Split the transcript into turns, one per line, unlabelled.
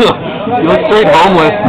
you look straight homeless.